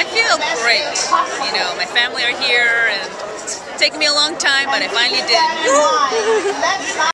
I feel great. You know, my family are here and it's taken me a long time, but I finally did.